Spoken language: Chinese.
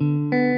嗯。